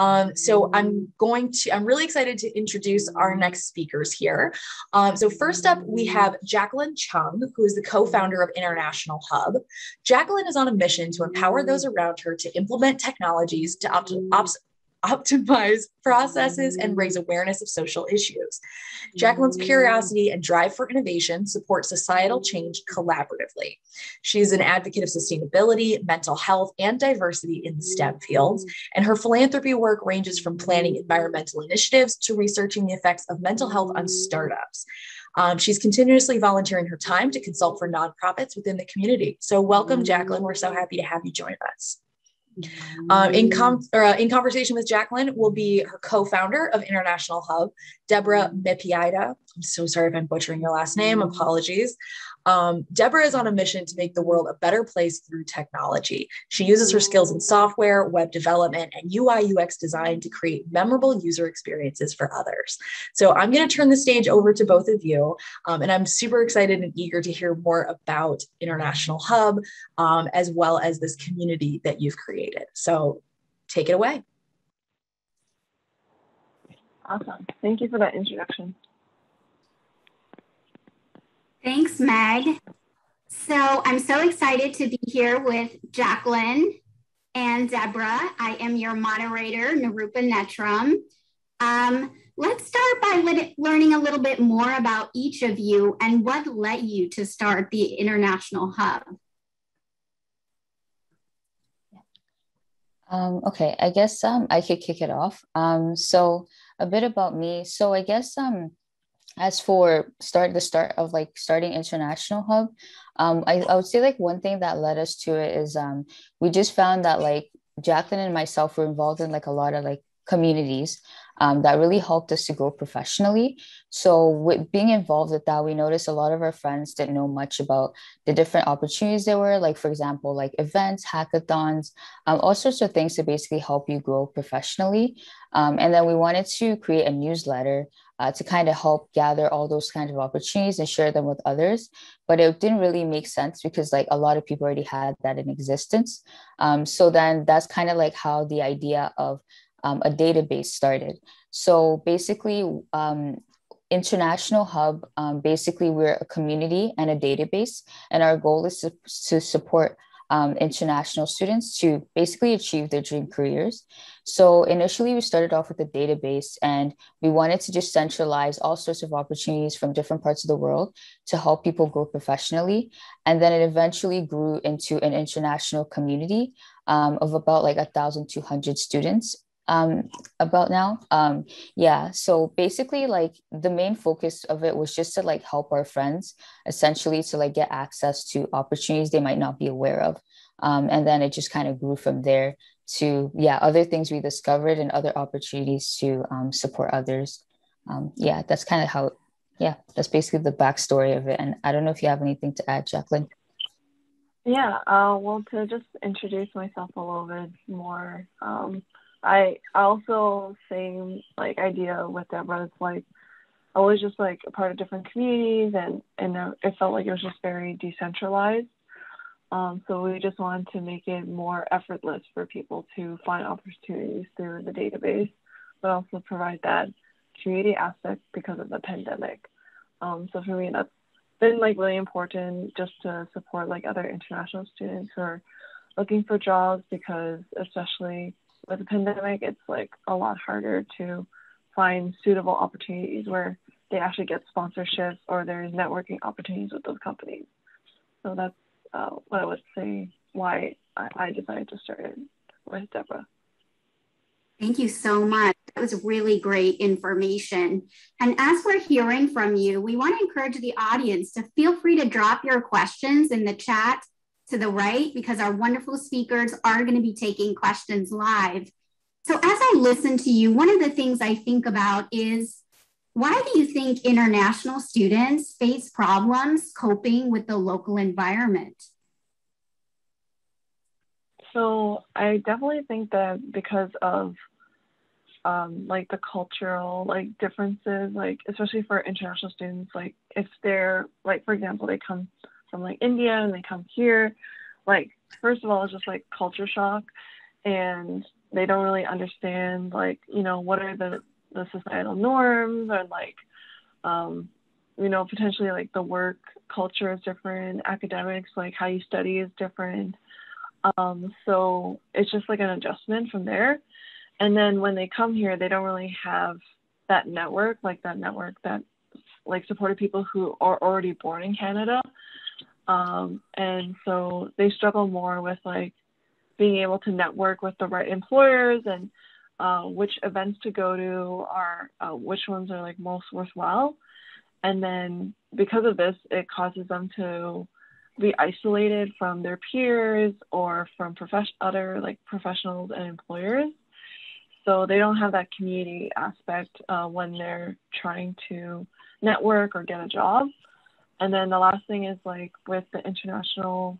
Um, so I'm going to, I'm really excited to introduce our next speakers here. Um, so first up, we have Jacqueline Chung, who is the co-founder of International Hub. Jacqueline is on a mission to empower those around her to implement technologies to opt- optimize processes and raise mm. awareness of social issues. Jacqueline's mm. curiosity and drive for innovation support societal change collaboratively. She's an advocate of sustainability, mental health, and diversity in the STEM mm. fields, and her philanthropy work ranges from planning environmental initiatives to researching the effects of mental health on startups. Um, she's continuously volunteering her time to consult for nonprofits within the community. So, welcome, Jacqueline. We're so happy to have you join us. Um, in, com- or, uh, in conversation with Jacqueline will be her co-founder of International Hub, Deborah Mepaiyeda. I'm so sorry if I'm butchering your last name. Apologies. Um, Deborah is on a mission to make the world a better place through technology. She uses her skills in software, web development, and UI UX design to create memorable user experiences for others. So I'm going to turn the stage over to both of you, um, and I'm super excited and eager to hear more about International Hub um, as well as this community that you've created. So take it away. Awesome. Thank you for that introduction. Thanks, Meg. So I'm so excited to be here with Jacqueline and Deborah. I am your moderator, Nirupa Netram. Um, let's start by learning a little bit more about each of you and what led you to start the International Hub. Um, okay, I guess um, I could kick it off. Um, so a bit about me. So I guess um, as for start the start of like starting international hub um I, I would say like one thing that led us to it is um we just found that like jacqueline and myself were involved in like a lot of like communities um, that really helped us to grow professionally. So, with being involved with that, we noticed a lot of our friends didn't know much about the different opportunities there were, like, for example, like events, hackathons, um, all sorts of things to basically help you grow professionally. Um, and then we wanted to create a newsletter uh, to kind of help gather all those kinds of opportunities and share them with others. But it didn't really make sense because like a lot of people already had that in existence. Um, so then that's kind of like how the idea of um, a database started. So basically, um, International Hub, um, basically, we're a community and a database, and our goal is to, to support um, international students to basically achieve their dream careers. So initially, we started off with a database, and we wanted to just centralize all sorts of opportunities from different parts of the world to help people grow professionally. And then it eventually grew into an international community um, of about like 1,200 students um, about now. Um, yeah, so basically, like the main focus of it was just to like help our friends, essentially, to like get access to opportunities they might not be aware of, um, and then it just kind of grew from there to yeah, other things we discovered and other opportunities to um, support others. Um, yeah, that's kind of how. Yeah, that's basically the backstory of it. And I don't know if you have anything to add, Jacqueline. Yeah, uh, well, to just introduce myself a little bit more, um, I also same like idea with Deborah. It's like I was just like a part of different communities, and and it felt like it was just very decentralized. Um, so we just wanted to make it more effortless for people to find opportunities through the database, but also provide that community aspect because of the pandemic. Um, so for me, that's been like really important just to support like other international students who are looking for jobs because especially with the pandemic, it's like a lot harder to find suitable opportunities where they actually get sponsorships or there's networking opportunities with those companies. So that's uh, what I would say why I, I decided to start it with Deborah. Thank you so much. That was really great information. And as we're hearing from you, we want to encourage the audience to feel free to drop your questions in the chat to the right because our wonderful speakers are going to be taking questions live. So as I listen to you, one of the things I think about is why do you think international students face problems coping with the local environment? So I definitely think that because of um, like the cultural like differences, like especially for international students, like if they're like for example they come from like India and they come here, like first of all it's just like culture shock and they don't really understand like you know what are the the societal norms or like um, you know potentially like the work culture is different academics like how you study is different. Um, so it's just like an adjustment from there. And then when they come here they don't really have that network like that network that like supported people who are already born in canada um, and so they struggle more with like being able to network with the right employers and uh, which events to go to are uh, which ones are like most worthwhile. And then because of this it causes them to be isolated from their peers or from profession other like professionals and employers. So they don't have that community aspect uh, when they're trying to network or get a job and then the last thing is like with the international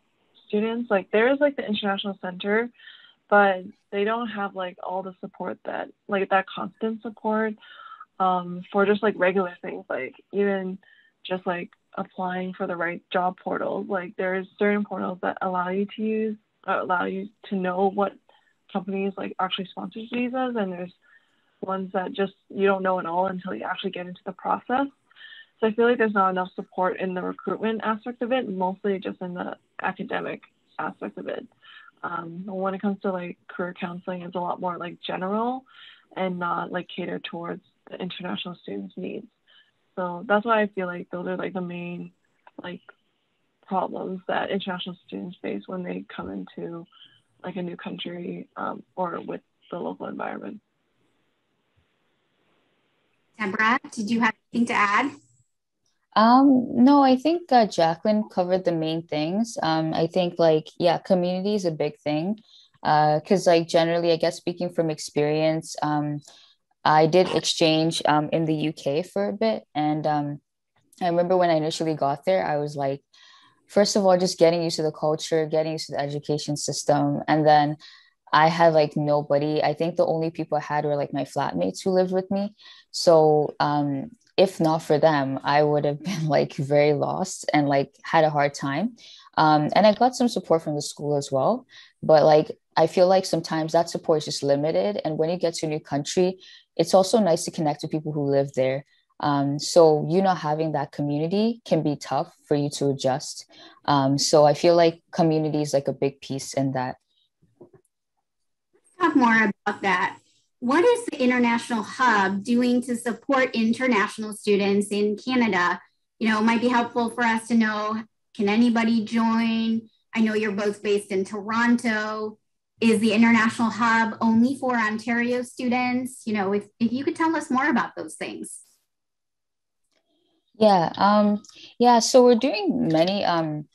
students, like there is like the international center, but they don't have like all the support that like that constant support um, for just like regular things, like even just like applying for the right job portals. Like there's certain portals that allow you to use, allow you to know what companies like actually sponsor visas, and there's ones that just you don't know at all until you actually get into the process. So I feel like there's not enough support in the recruitment aspect of it, mostly just in the academic aspect of it. Um, when it comes to like career counseling, it's a lot more like general and not like catered towards the international students' needs. So that's why I feel like those are like the main like problems that international students face when they come into like a new country um, or with the local environment. Deborah, did you have anything to add? Um, no, I think uh, Jacqueline covered the main things. Um, I think like yeah, community is a big thing. Uh, because like generally, I guess speaking from experience, um, I did exchange um in the UK for a bit, and um, I remember when I initially got there, I was like, first of all, just getting used to the culture, getting used to the education system, and then I had like nobody. I think the only people I had were like my flatmates who lived with me. So um, if not for them, I would have been like very lost and like had a hard time. Um, and I got some support from the school as well. But like, I feel like sometimes that support is just limited. And when you get to a new country, it's also nice to connect with people who live there. Um, so you not having that community can be tough for you to adjust. Um, so I feel like community is like a big piece in that. Let's talk more about that what is the International Hub doing to support international students in Canada? You know, it might be helpful for us to know can anybody join? I know you're both based in Toronto. Is the International Hub only for Ontario students? You know, if, if you could tell us more about those things. Yeah, um, yeah. So we're doing many um,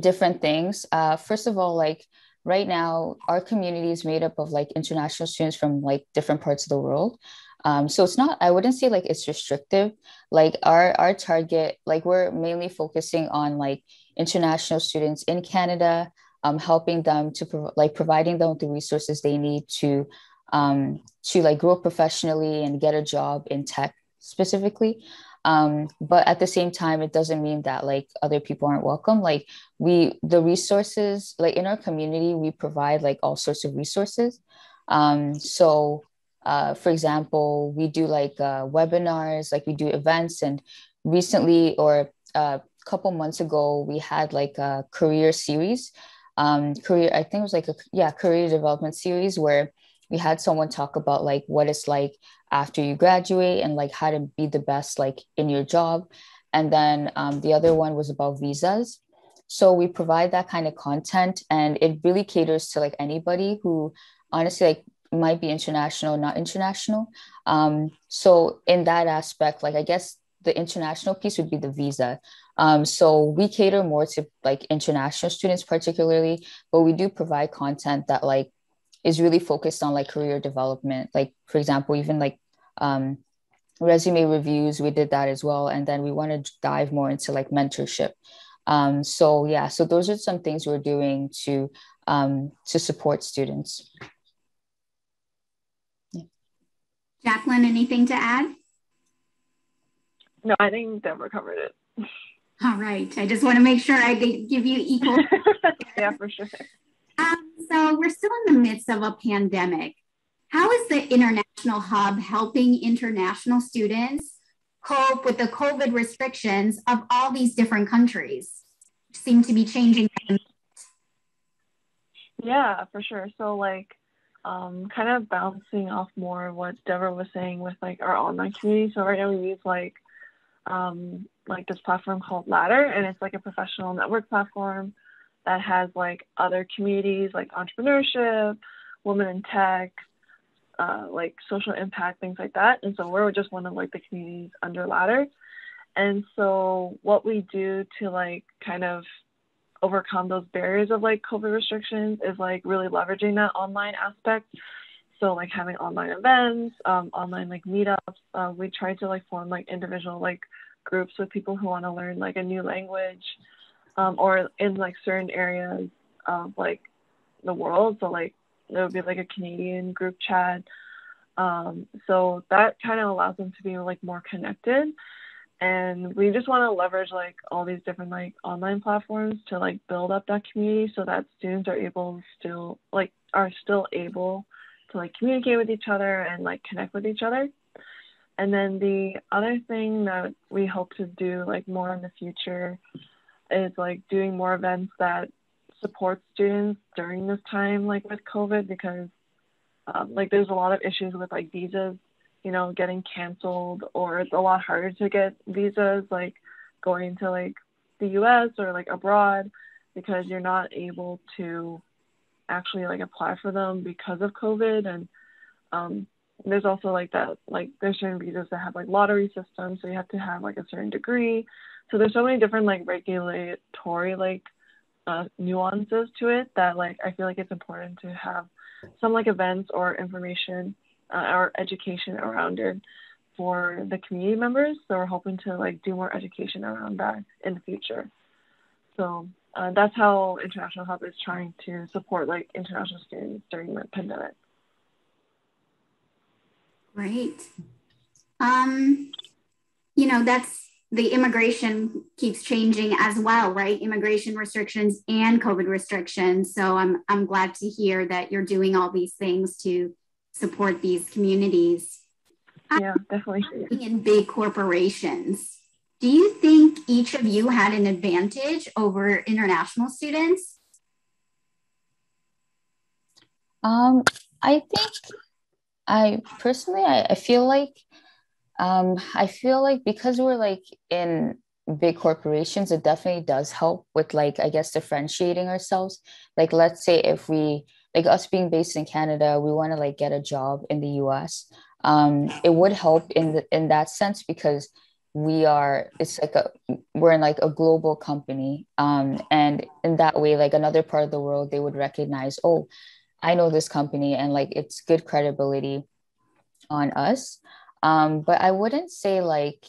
different things. Uh, first of all, like right now our community is made up of like international students from like different parts of the world. Um, so it's not i wouldn't say like it's restrictive. Like our our target like we're mainly focusing on like international students in canada um, helping them to pro- like providing them with the resources they need to um, to like grow professionally and get a job in tech specifically um, but at the same time it doesn't mean that like other people aren't welcome. Like we the resources like in our community we provide like all sorts of resources. Um, so uh, for example we do like uh, webinars like we do events. And recently or a uh, couple months ago we had like a career series. Um, career i think it was like a yeah career development series where we had someone talk about like what it's like after you graduate and like how to be the best like in your job. And then um, the other one was about visas. So we provide that kind of content and it really caters to like anybody who honestly like might be international not international. Um, so in that aspect like i guess the international piece would be the visa. Um, so we cater more to like international students particularly but we do provide content that like is really focused on like career development. Like for example even like um, resume reviews we did that as well. And then we want to dive more into like mentorship. Um, so yeah so those are some things we're doing to um, to support students. Yeah. jacqueline anything to add? No i think deborah covered it. All right. I just want to make sure i give you equal yeah for sure. Um, So we're still in the midst of a pandemic. How is the International Hub helping international students cope with the COVID restrictions of all these different countries? Seem to be changing. Yeah, for sure. So like um, kind of bouncing off more of what Deborah was saying with like our online community. So right now we use like um, like this platform called Ladder, and it's like a professional network platform that has like other communities like entrepreneurship, women in tech, uh, like social impact, things like that. And so we're just one of like the communities under Ladder. And so what we do to like kind of overcome those barriers of like COVID restrictions is like really leveraging that online aspect. So like having online events, um, online like meetups. Uh, we try to like form like individual like groups with people who want to learn like a new language um, or in like certain areas of like the world. So like there would be like a Canadian group chat. Um, so that kind of allows them to be like more connected. And we just want to leverage like all these different like online platforms to like build up that community so that students are able still like are still able to like communicate with each other and like connect with each other. And then the other thing that we hope to do like more in the future is like doing more events that support students during this time, like with COVID, because um, like there's a lot of issues with like visas, you know, getting canceled, or it's a lot harder to get visas, like going to like the U.S. or like abroad, because you're not able to actually like apply for them because of COVID, and um, there's also like that, like there's certain visas that have like lottery systems, so you have to have like a certain degree so there's so many different like regulatory like uh, nuances to it that like I feel like it's important to have some like events or information uh, or education around it for the community members. So we're hoping to like do more education around that in the future. So uh, that's how International Hub is trying to support like international students during the pandemic. Great. Um, you know, that's the immigration keeps changing as well, right? Immigration restrictions and COVID restrictions. So I'm I'm glad to hear that you're doing all these things to support these communities. Yeah, definitely. In big corporations, do you think each of you had an advantage over international students? Um, I think I personally I, I feel like um, I feel like because we're like in big corporations, it definitely does help with like I guess differentiating ourselves. Like let's say if we like us being based in Canada, we want to like get a job in the US. Um, it would help in the, in that sense because we are it's like a we're in like a global company um, and in that way like another part of the world they would recognize oh i know this company and like it's good credibility on us um, but I wouldn't say like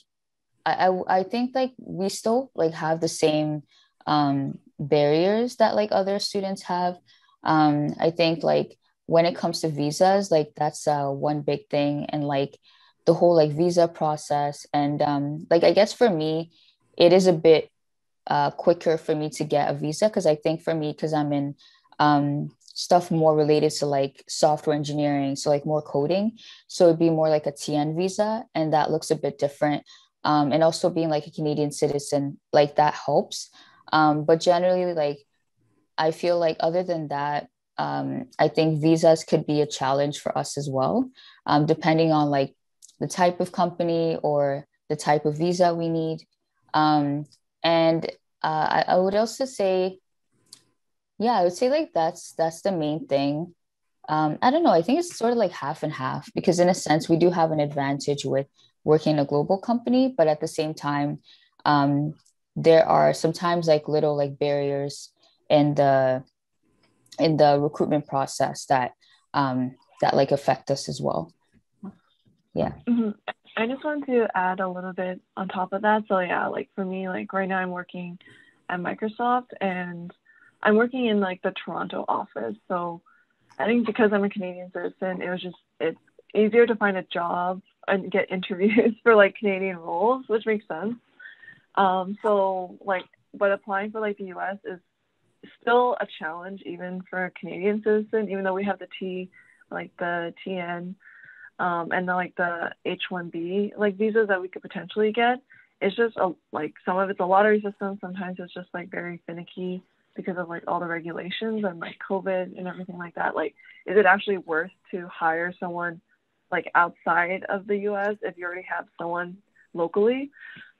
I, I, I think like we still like have the same um, barriers that like other students have. Um, I think like when it comes to visas, like that's uh, one big thing, and like the whole like visa process, and um, like I guess for me, it is a bit uh, quicker for me to get a visa because I think for me because I'm in um, stuff more related to like software engineering, so like more coding. So it'd be more like a TN visa, and that looks a bit different. Um, and also being like a Canadian citizen, like that helps. Um, but generally, like I feel like other than that, um, I think visas could be a challenge for us as well, um, depending on like the type of company or the type of visa we need. Um, and uh, I, I would also say yeah i would say like that's that's the main thing. Um, i don't know i think it's sort of like half and half because in a sense we do have an advantage with working in a global company but at the same time um, there are sometimes like little like barriers in the in the recruitment process that um, that like affect us as well. Yeah. Mm-hmm. i just wanted to add a little bit on top of that. So yeah like for me like right now i'm working at microsoft and I'm working in like the Toronto office, so I think because I'm a Canadian citizen, it was just it's easier to find a job and get interviews for like Canadian roles, which makes sense. Um, so like, but applying for like the U.S. is still a challenge even for a Canadian citizen, even though we have the T, like the TN, um, and the, like the H1B, like visas that we could potentially get. It's just a, like some of it's a lottery system. Sometimes it's just like very finicky because of like all the regulations and like COVID and everything like that. Like, is it actually worth to hire someone like outside of the U.S. if you already have someone locally?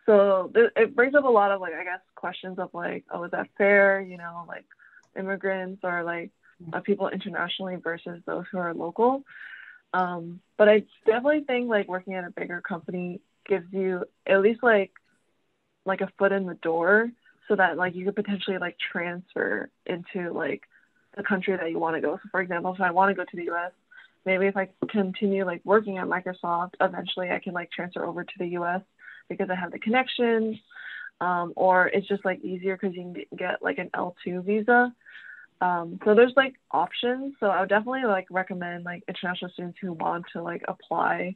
So it brings up a lot of like I guess questions of like, oh, is that fair? You know, like immigrants or like uh, people internationally versus those who are local. Um, but I definitely think like working at a bigger company gives you at least like like a foot in the door so that like you could potentially like transfer into like the country that you want to go. So for example, if I want to go to the US, maybe if I continue like working at Microsoft, eventually I can like transfer over to the US because I have the connections. Um, or it's just like easier because you can get like an L2 visa. Um, so there's like options. So I would definitely like recommend like international students who want to like apply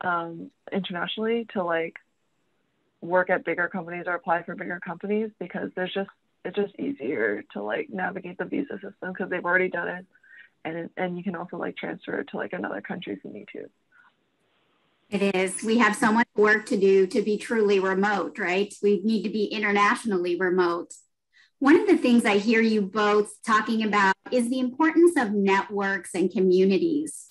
um, internationally to like work at bigger companies or apply for bigger companies because there's just it's just easier to like navigate the visa system because they've already done it and and you can also like transfer it to like another country if you need to. It is. We have so much work to do to be truly remote, right? We need to be internationally remote. One of the things I hear you both talking about is the importance of networks and communities.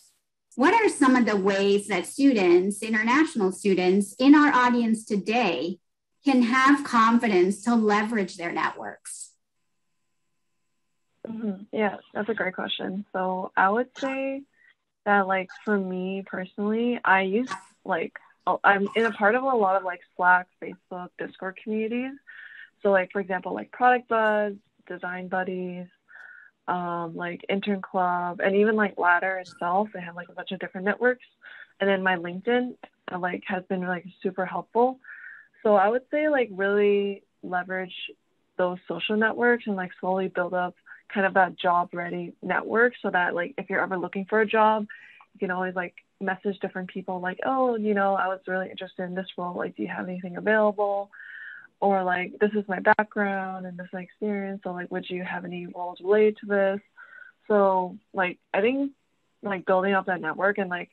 What are some of the ways that students, international students in our audience today, can have confidence to leverage their networks? Mm-hmm. Yeah, that's a great question. So I would say that, like, for me personally, I use like I'm in a part of a lot of like Slack, Facebook, Discord communities. So like for example, like Product Buzz, Design Buddies, um, like Intern Club, and even like Ladder itself. They have like a bunch of different networks. And then my LinkedIn uh, like has been like super helpful. So I would say like really leverage those social networks and like slowly build up kind of that job ready network so that like if you're ever looking for a job, you can always like message different people like, oh, you know, I was really interested in this role. Like, do you have anything available? Or like this is my background and this is my experience so like would you have any roles related to this? So like i think like building up that network and like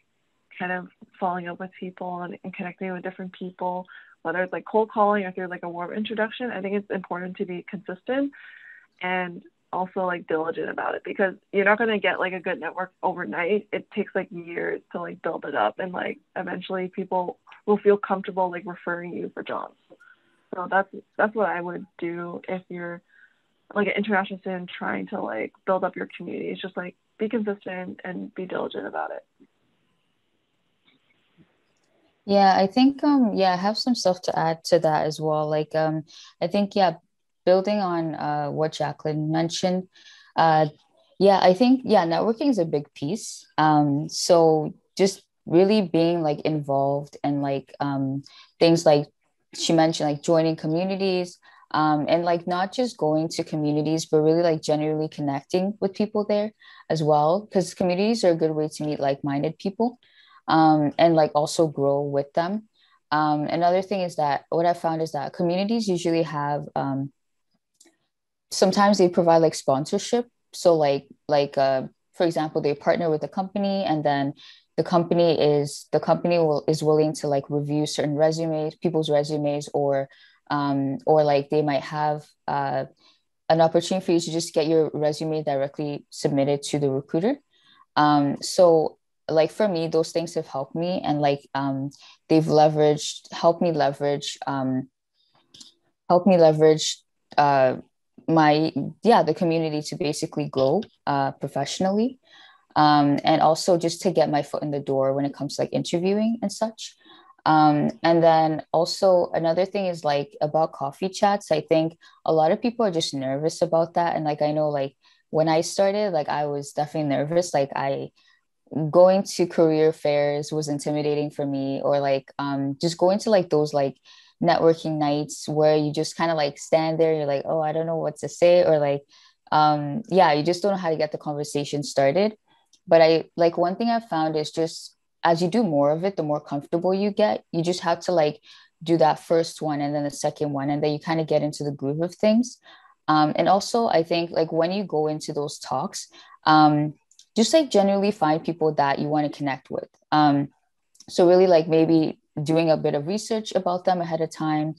kind of following up with people and, and connecting with different people whether it's like cold calling or through like a warm introduction i think it's important to be consistent and also like diligent about it because you're not going to get like a good network overnight. It takes like years to like build it up and like eventually people will feel comfortable like referring you for jobs so that's that's what I would do if you're like an international student trying to like build up your community. It's just like be consistent and be diligent about it. Yeah, I think um yeah, I have some stuff to add to that as well. Like um I think yeah, building on uh what Jacqueline mentioned, uh yeah, I think yeah, networking is a big piece. Um so just really being like involved and like um things like she mentioned like joining communities um, and like not just going to communities but really like generally connecting with people there as well because communities are a good way to meet like-minded people um, and like also grow with them. Um, another thing is that what i found is that communities usually have um, sometimes they provide like sponsorship. So like like uh, for example they partner with a company and then the company is the company will is willing to like review certain resumes people's resumes or um or like they might have uh an opportunity for you to just get your resume directly submitted to the recruiter. Um so like for me those things have helped me and like um they've leveraged helped me leverage um help me leverage uh my yeah the community to basically grow uh professionally um, and also just to get my foot in the door when it comes to like interviewing and such. Um, and then also another thing is like about coffee chats. I think a lot of people are just nervous about that. And like I know like when I started, like I was definitely nervous. Like I going to career fairs was intimidating for me, or like um just going to like those like networking nights where you just kind of like stand there, you're like, oh, I don't know what to say, or like um yeah, you just don't know how to get the conversation started but i like one thing i've found is just as you do more of it the more comfortable you get you just have to like do that first one and then the second one and then you kind of get into the groove of things Um, and also, I think like when you go into those talks, um, just like generally find people that you want to connect with. Um, so really like maybe doing a bit of research about them ahead of time,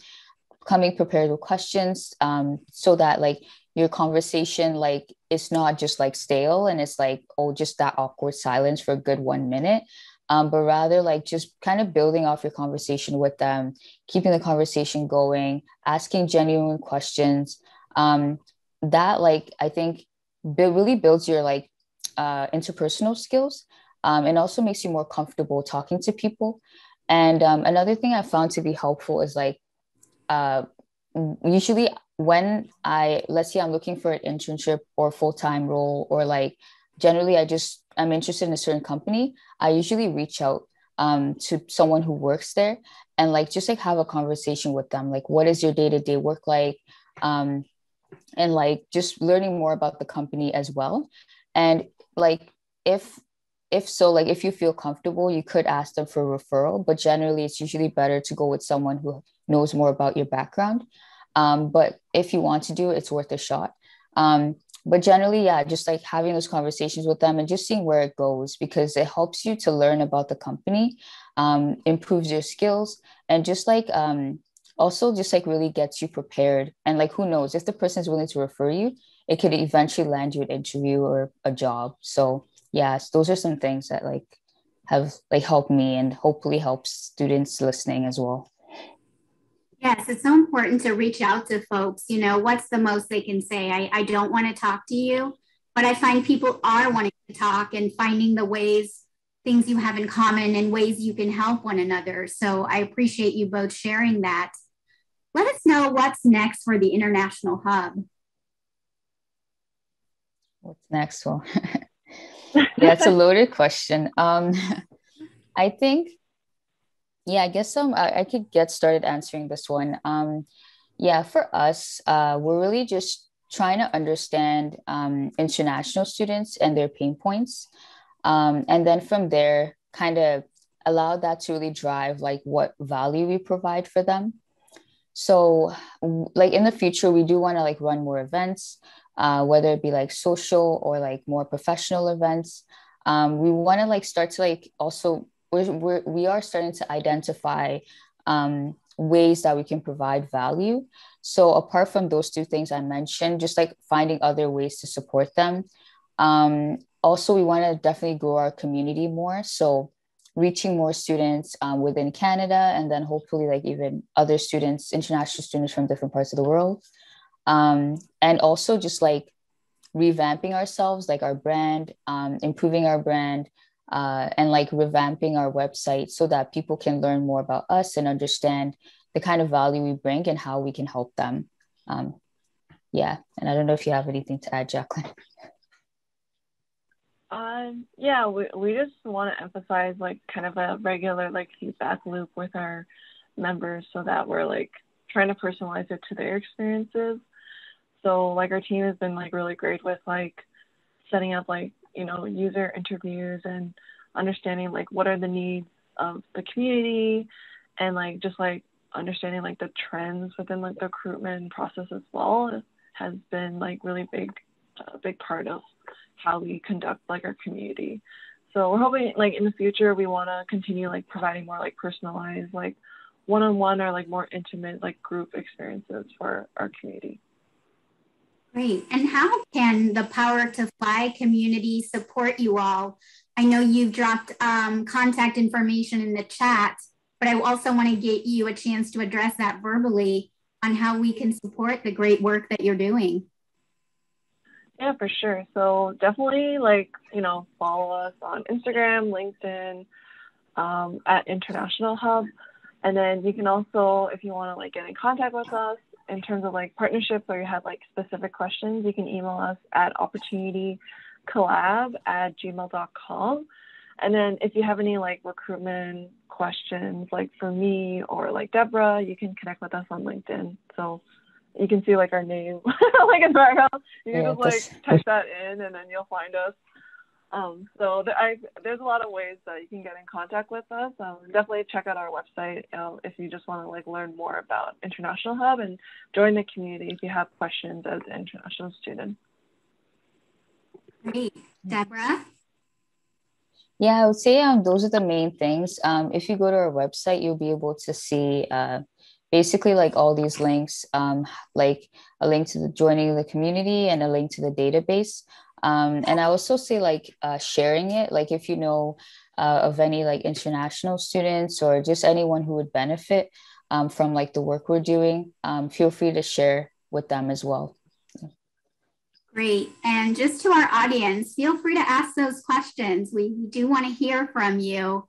coming prepared with questions um, so that like your conversation like it's not just like stale and it's like oh just that awkward silence for a good one minute um, but rather like just kind of building off your conversation with them keeping the conversation going asking genuine questions um, that like i think really builds your like uh, interpersonal skills um, and also makes you more comfortable talking to people. And um, another thing i found to be helpful is like uh, usually when I let's say I'm looking for an internship or full-time role or like generally I just I'm interested in a certain company, I usually reach out um, to someone who works there and like just like have a conversation with them like what is your day-to-day work like? Um, and like just learning more about the company as well. And like if if so like if you feel comfortable you could ask them for a referral but generally it's usually better to go with someone who knows more about your background um, but if you want to do it, it's worth a shot. Um, but generally, yeah, just like having those conversations with them and just seeing where it goes because it helps you to learn about the company, um, improves your skills, and just like um, also just like really gets you prepared. And like, who knows if the person is willing to refer you, it could eventually land you an interview or a job. So, yes, those are some things that like have like helped me and hopefully helps students listening as well. Yes, it's so important to reach out to folks. You know, what's the most they can say? I, I don't want to talk to you, but I find people are wanting to talk and finding the ways, things you have in common and ways you can help one another. So I appreciate you both sharing that. Let us know what's next for the International Hub. What's next? Well, that's a loaded question. Um, I think yeah, I guess um, I, I could get started answering this one. Um, yeah, for us, uh, we're really just trying to understand um, international students and their pain points. Um, and then from there, kind of allow that to really drive like what value we provide for them. So, like in the future, we do want to like run more events, uh, whether it be like social or like more professional events. Um, we want to like start to like also we're, we're we are starting to identify um, ways that we can provide value. So apart from those two things I mentioned, just like finding other ways to support them. Um, also, we want to definitely grow our community more. So reaching more students um, within Canada and then hopefully like even other students, international students from different parts of the world. Um, and also just like revamping ourselves, like our brand, um, improving our brand, uh, and like revamping our website so that people can learn more about us and understand the kind of value we bring and how we can help them. Um, yeah, and I don't know if you have anything to add, Jacqueline. Um, yeah, we, we just want to emphasize like kind of a regular like feedback loop with our members so that we're like trying to personalize it to their experiences. So like our team has been like really great with like setting up like you know, user interviews and understanding like what are the needs of the community and like just like understanding like the trends within like the recruitment process as well has been like really big a big part of how we conduct like our community. So we're hoping like in the future we want to continue like providing more like personalized like one-on-one or like more intimate like group experiences for our community Great. And how can the Power to Fly community support you all? I know you've dropped um, contact information in the chat, but I also want to get you a chance to address that verbally on how we can support the great work that you're doing. Yeah, for sure. So definitely like, you know, follow us on Instagram, LinkedIn, um, at International Hub. And then you can also, if you want to like get in contact with us, in terms of like partnerships or you have like specific questions, you can email us at opportunitycollab at gmail.com. And then if you have any like recruitment questions, like for me or like Deborah, you can connect with us on LinkedIn. So you can see like our name like in the background. You can yeah, just like type that in and then you'll find us. Um, so there, I, there's a lot of ways that you can get in contact with us. Um, definitely check out our website uh, if you just want to like learn more about International Hub and join the community if you have questions as an international student. Great, Deborah. Yeah, I would say um, those are the main things. Um, if you go to our website, you'll be able to see uh, basically like all these links, um, like a link to the joining the community and a link to the database. Um, and I also say like uh, sharing it, like if you know uh, of any like international students or just anyone who would benefit um, from like the work we're doing, um, feel free to share with them as well. Great. And just to our audience, feel free to ask those questions. We, do want to hear from you.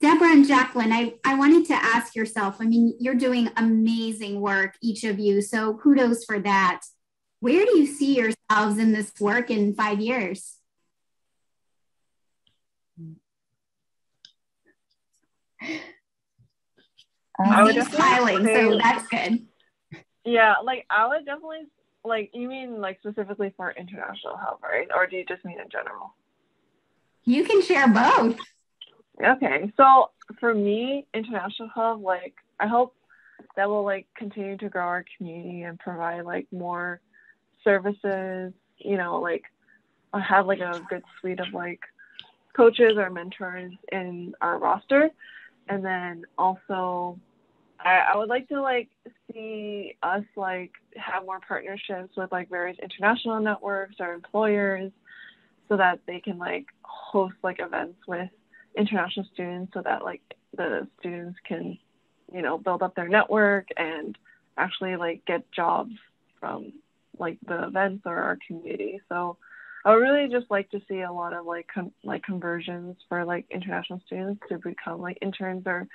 Deborah and Jacqueline, I, I wanted to ask yourself, I mean, you're doing amazing work, each of you. So kudos for that. Where do you see yourselves in this work in five years? I would smiling, say, so that's good. Yeah, like I would definitely like you mean like specifically for international help, right? Or do you just mean in general? You can share both. Okay, so for me, international hub, like I hope that will like continue to grow our community and provide like more services, you know, like have like a good suite of like coaches or mentors in our roster. And then also I, I would like to like see us like have more partnerships with like various international networks or employers so that they can like host like events with international students so that like the students can you know build up their network and actually like get jobs from like the events or our community. So I would really just like to see a lot of like like conversions for like international students to become like interns or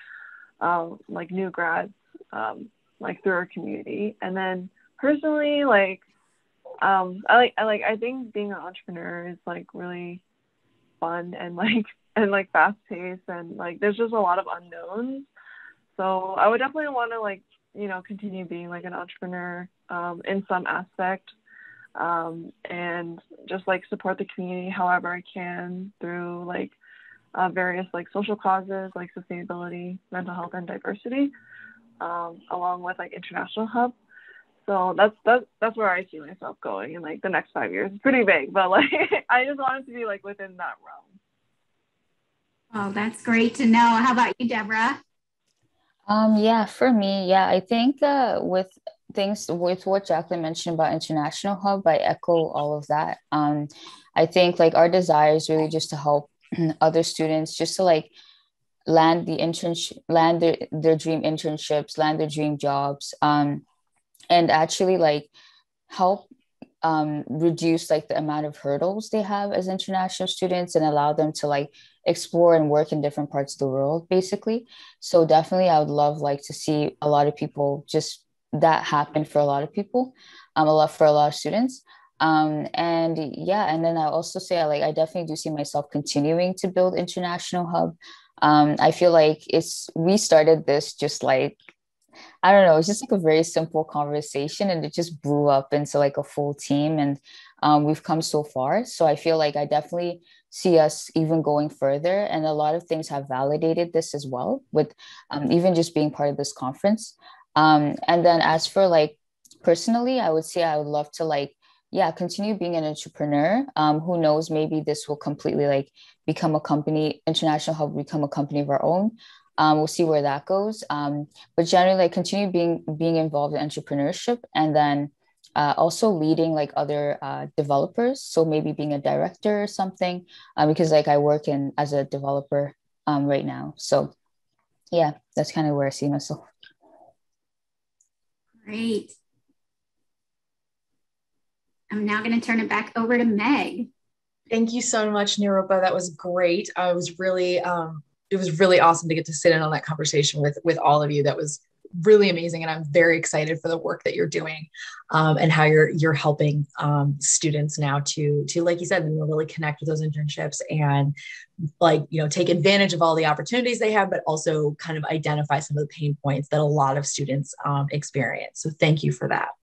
uh, like new grads um, like through our community. And then personally, like um, I like I like I think being an entrepreneur is like really fun and like and like fast paced and like there's just a lot of unknowns. So I would definitely want to like you know continue being like an entrepreneur um, in some aspect um, and just like support the community however I can through like uh, various like social causes like sustainability, mental health, and diversity, um, along with like international hub. So that's that's that's where I see myself going in like the next five years. It's pretty big, but like I just wanted to be like within that realm. Oh, that's great to know. How about you, Deborah? Um, yeah, for me, yeah, I think uh, with things with what Jacqueline mentioned about International Hub, I echo all of that. Um, I think like our desire is really just to help other students, just to like land the internship, land their, their dream internships, land their dream jobs, um, and actually like help um, reduce like the amount of hurdles they have as international students and allow them to like explore and work in different parts of the world basically. So definitely i would love like to see a lot of people just that happen for a lot of people um, a lot for a lot of students. Um, and yeah and then i also say like i definitely do see myself continuing to build international hub. Um, i feel like it's we started this just like I don't know, it's just like a very simple conversation and it just blew up into like a full team and um, we've come so far. So I feel like I definitely see us even going further and a lot of things have validated this as well with um, even just being part of this conference. Um, and then as for like personally, I would say I would love to like yeah continue being an entrepreneur um, who knows maybe this will completely like become a company international hub become a company of our own um, we'll see where that goes. Um, but generally, like continue being being involved in entrepreneurship, and then uh, also leading like other uh, developers. So maybe being a director or something, uh, because like I work in as a developer um, right now. So yeah, that's kind of where I see myself. Great. I'm now going to turn it back over to Meg. Thank you so much, Nirupa. That was great. I was really um, it was really awesome to get to sit in on that conversation with with all of you. That was really amazing, and I'm very excited for the work that you're doing um, and how you're you're helping um, students now to to like you said, really connect with those internships and like you know take advantage of all the opportunities they have, but also kind of identify some of the pain points that a lot of students um, experience. So thank you for that.